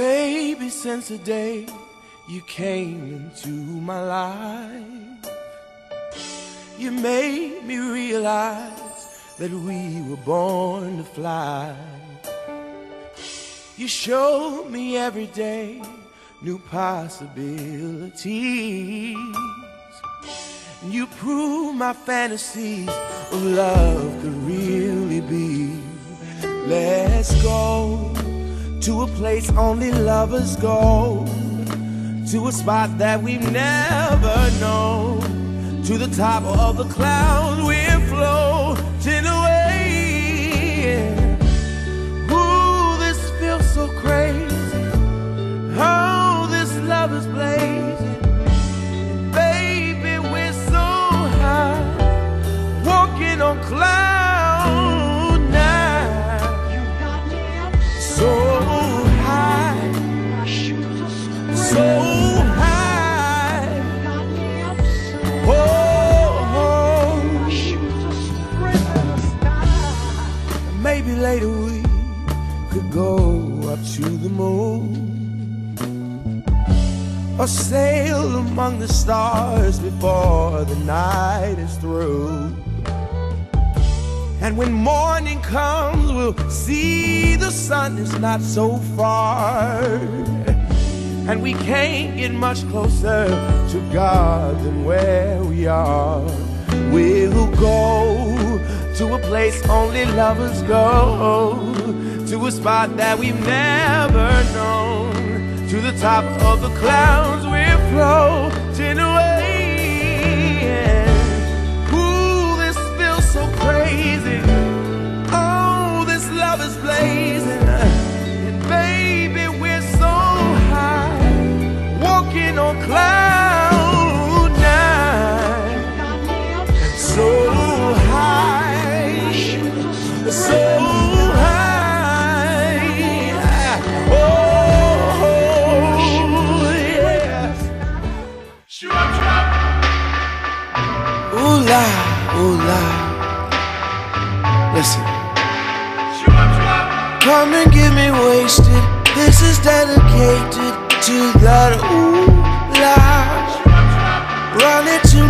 Baby, since the day you came into my life, you made me realize that we were born to fly. You showed me every day new possibilities. You proved my fantasies of love could really be. Let's go to a place only lovers go. To a spot that we've never known. To the top of the clouds we're floating Maybe later we could go up to the moon or sail among the stars before the night is through. And when morning comes, we'll see the sun is not so far. And we can't get much closer to God than where we are. We'll go to a place only lovers go, to a spot that we've never known, to the top of the clouds we're floating away. Ooh, this feels so crazy. Oh, this love is blazing. And baby, we're so high, walking on cloud Oh, Listen. Come and get me wasted. This is dedicated to that ooh la. Run it to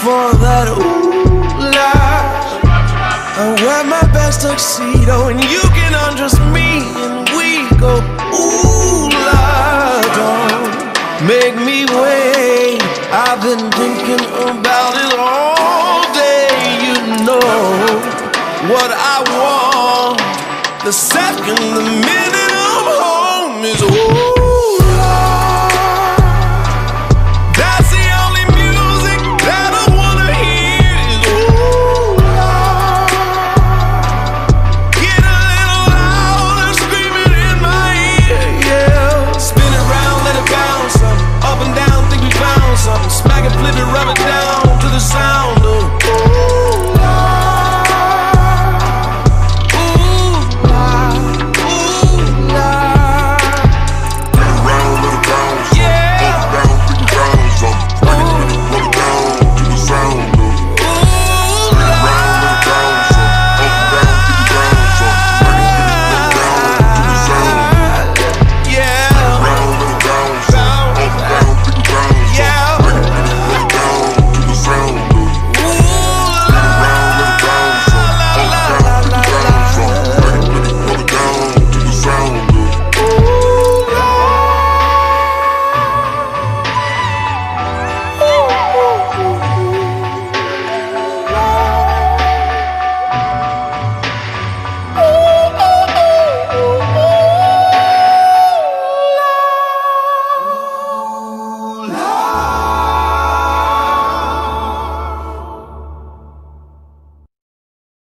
for that ooh la. I wear my best tuxedo and you can undress me and we go ooh la. Don't make me wait. I've been thinking about it all day. You know what I want. The second, the minute I'm home is ooh. flipping rubber.